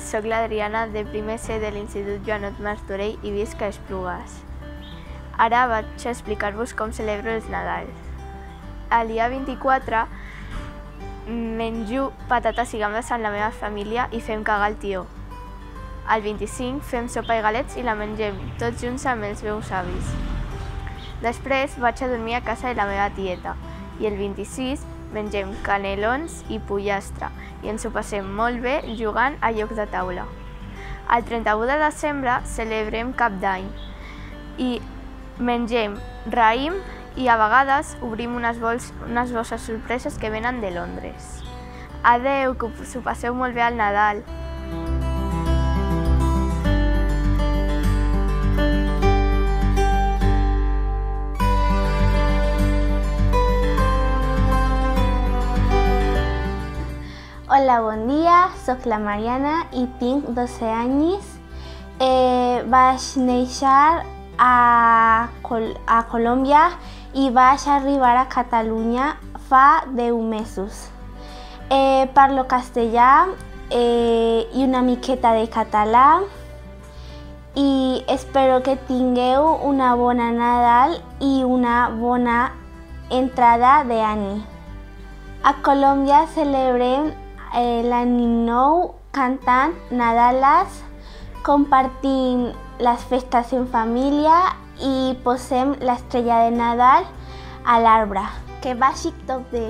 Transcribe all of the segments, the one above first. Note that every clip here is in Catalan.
Sóc l'Adriana de primer C de l'Institut Joanot Martorell i visc a Esplugues. Ara vaig explicar-vos com celebro els Nadals. El dia 24 menjo patates i gambes amb la meva família i fem cagar el tió. El 25 fem sopa i galets i la mengem tots junts amb els meus avis. Després vaig a dormir a casa de la meva tieta i el 26 mengem canelons i pollastre i ens ho passem molt bé jugant a llocs de taula. El 31 de desembre celebrem Cap d'Any i mengem raïm i a vegades obrim unes, bols, unes bosses sorpreses que venen de Londres. Adeu, que us ho passeu molt bé al Nadal. Hola, bon dia, sóc la Mariana i tinc 12 anys. Eh, vaig néixer a, Col a Colòmbia i vaig arribar a Catalunya fa 10 mesos. Eh, parlo castellà eh, una miqueta de català i espero que tingueu una bona Nadal i una bona entrada d'any. A Colòmbia celebrem eh, l'any nou cantant Nadales, compartint les festes en família i posem l'estrella de Nadal a l'arbre. Que vagi tot bé!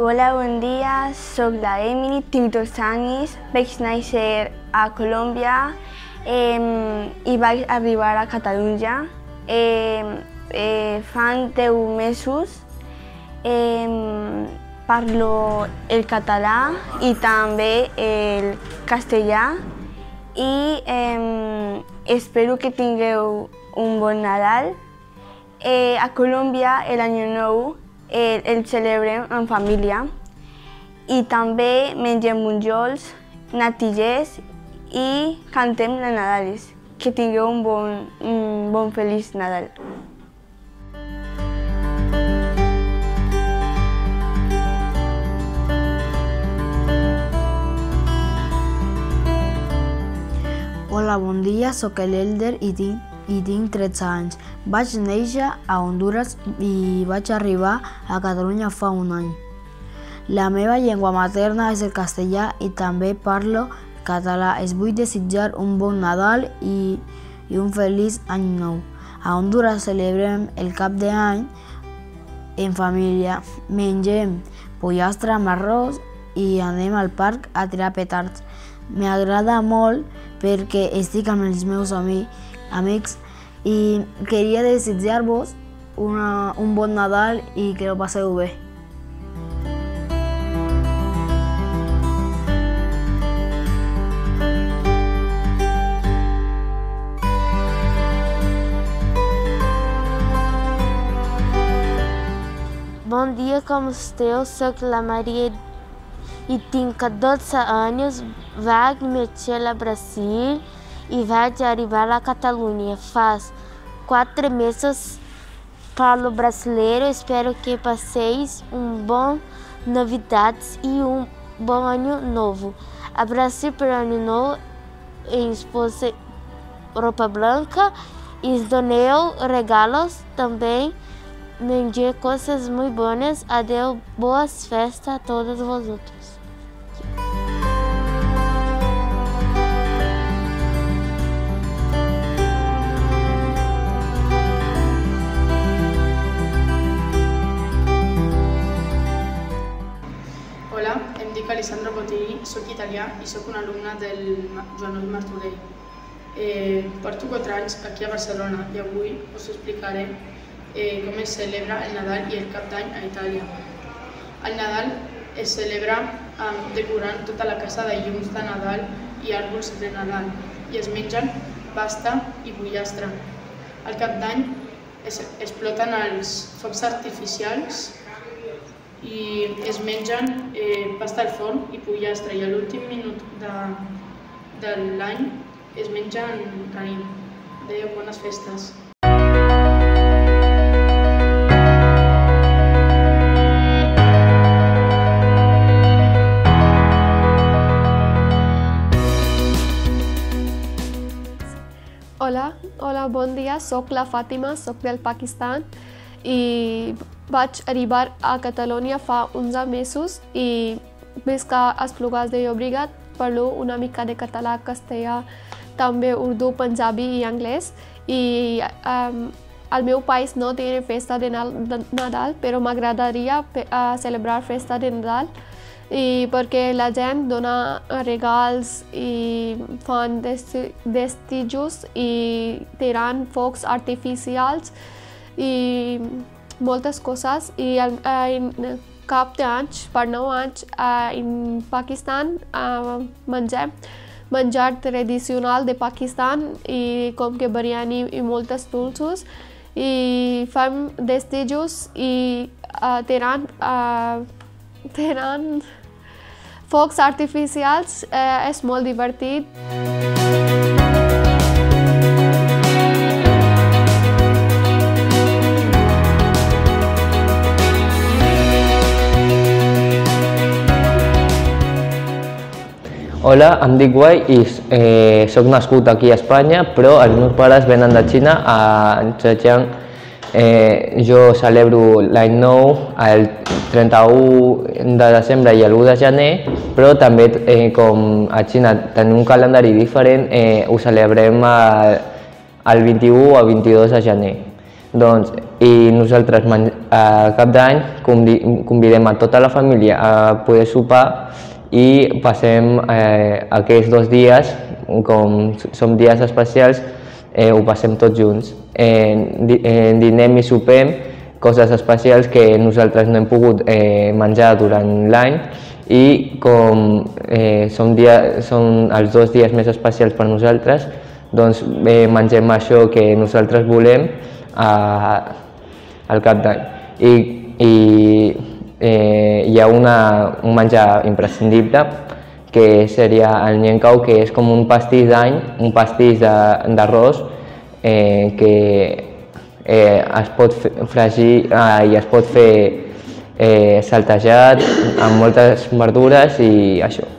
Hola, bon dia, soc la Emily, tinc dos anys, vaig néixer a Colòmbia eh, i vaig arribar a Catalunya eh, eh, fa 10 mesos. Eh, parlo el català i també el castellà i eh, espero que tingueu un bon Nadal. Eh, a Colòmbia l'any nou eh, el celebrem en família i també mengem monjols, natillers i cantem les Nadales. Que tingueu un bon, un bon feliç Nadal. Hola, bon dia, sóc l'Elder i tinc, i tinc 13 anys. Vaig néixer a Honduras i vaig arribar a Catalunya fa un any. La meva llengua materna és el castellà i també parlo català. Es vull desitjar un bon Nadal i, i un feliç any nou. A Honduras celebrem el cap d'any en família. Mengem pollastre amb arròs i anem al parc a tirar petards. M'agrada molt perquè estic amb els meus ami amics i queria desitjar-vos un bon Nadal i que ho passeu bé. Bom dia, como esteu? Sou a Maria e tenho 12 anos. Vaig marxar ao Brasil e vaig arribar a Catalunha. Faz quatro meses falo brasileiro. Espero que passeis um bom novidades e um bom ano novo. A Brasil para ano novo em esposa roupa branca e doneu regalos também. Vendi coisas muito boas. Adeus, boas festas a todos vosotros. Alessandro Bottigli, sóc italià i sóc un alumne del Joanot Martorell. Eh, porto 4 anys aquí a Barcelona i avui us explicaré eh, com es celebra el Nadal i el Cap d'Any a Itàlia. El Nadal es celebra um, decorant tota la casa de llums de Nadal i àrbols de Nadal i es mengen pasta i pollastre. Al Cap d'Any es exploten els focs artificials i es mengen eh, pasta al forn i pollastre i a l'últim minut de, de l'any es mengen raïm. Adéu, bones festes. Hola, hola, bon dia, sóc la Fàtima, sóc del Pakistan i vaig arribar a Catalunya fa 11 mesos i visc a Esplugues de Llobregat, parlo una mica de català, castellà, també urdu, punjabi i anglès. I um, al meu país no té festa de Nadal, però m'agradaria celebrar festa de Nadal. I perquè la gent dona regals i fan desitjos i tenen focs artificials i moltes coses i en cap d'anys, per nou anys, en Pakistan mengem menjar tradicional de Pakistan i com que biryani i moltes dolços i fem desitjos i uh, tenen, uh, tenen focs artificials, uh, és molt divertit. Hola, em dic Guai i eh, sóc nascut aquí a Espanya, però els meus pares venen de Xina a Zhejiang. Eh, jo celebro l'any nou el 31 de desembre i l'1 de gener, però també eh, com a Xina tenim un calendari diferent, eh, ho celebrem el, el 21 o el 22 de gener. Doncs, I nosaltres a cap d'any convidem a tota la família a poder sopar i passem eh, aquests dos dies, com som dies especials, eh, ho passem tots junts. Eh, eh, dinem i sopem coses especials que nosaltres no hem pogut eh, menjar durant l'any i com eh, som, dia, són els dos dies més especials per nosaltres, doncs eh, mengem això que nosaltres volem a, al cap d'any. I, i eh, hi ha una, un menjar imprescindible que seria el nyencau, que és com un pastís d'any, un pastís d'arròs eh, que eh, es pot fregir eh, i es pot fer eh, saltejat amb moltes verdures i això.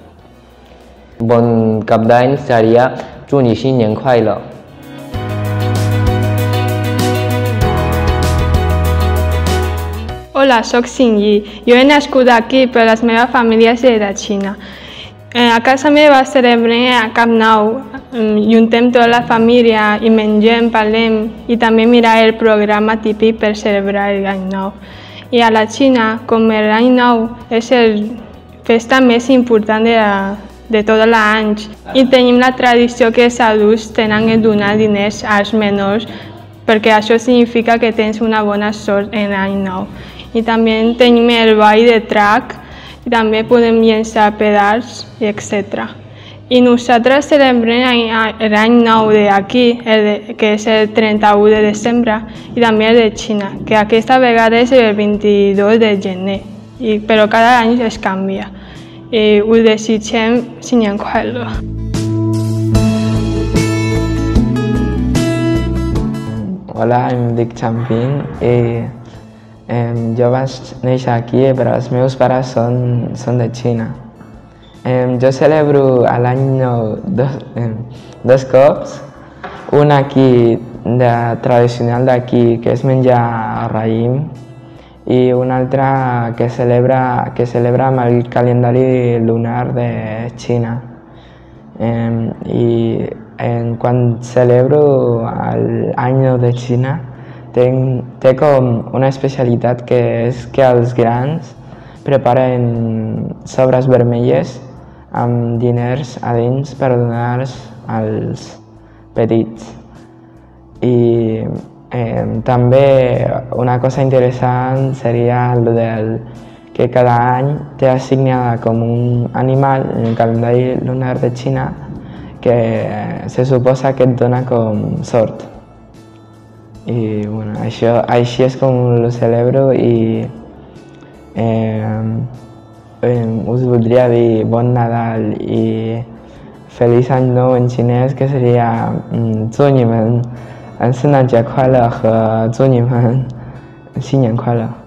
Bon cap d'any seria 祝你新年快乐。 Hola, sóc Xingyi. Jo he nascut aquí, però la meva família és de Xina. Eh, a casa meva celebrem a Camp Nou, juntem tota la família i mengem, parlem i també mirar el programa típic per celebrar l'any nou. I a la Xina, com l'any nou és la festa més important de, la, de tot l'any i tenim la tradició que els adults tenen de donar diners als menors perquè això significa que tens una bona sort en l'any nou i també tenim el ball de trac i també podem llençar pedals, etc. I nosaltres celebrem l'any nou d'aquí, que és el 31 de desembre, i també el de Xina, que aquesta vegada és el 22 de gener, i, però cada any es canvia. I us desitgem 新年快乐！Hola, em dic Champín i Eh, jo vaig néixer aquí, però els meus pares són, són de Xina. Eh, jo celebro l'any nou dos, eh, dos cops, un aquí de, tradicional d'aquí, que és menjar raïm, i un altre que celebra, que celebra amb el calendari lunar de Xina. Eh, I eh, quan celebro l'any nou de Xina, ten, té com una especialitat que és que els grans preparen sobres vermelles amb diners a dins per donar als petits. I eh, també una cosa interessant seria el del que cada any té assignada com un animal en el calendari lunar de Xina que se suposa que et dona com sort. I bueno, això, així és com ho celebro i eh, eh, us voldria dir bon Nadal i feliç any nou en xinès que seria 嗯，祝你们嗯圣诞节快乐和祝你们新年快乐。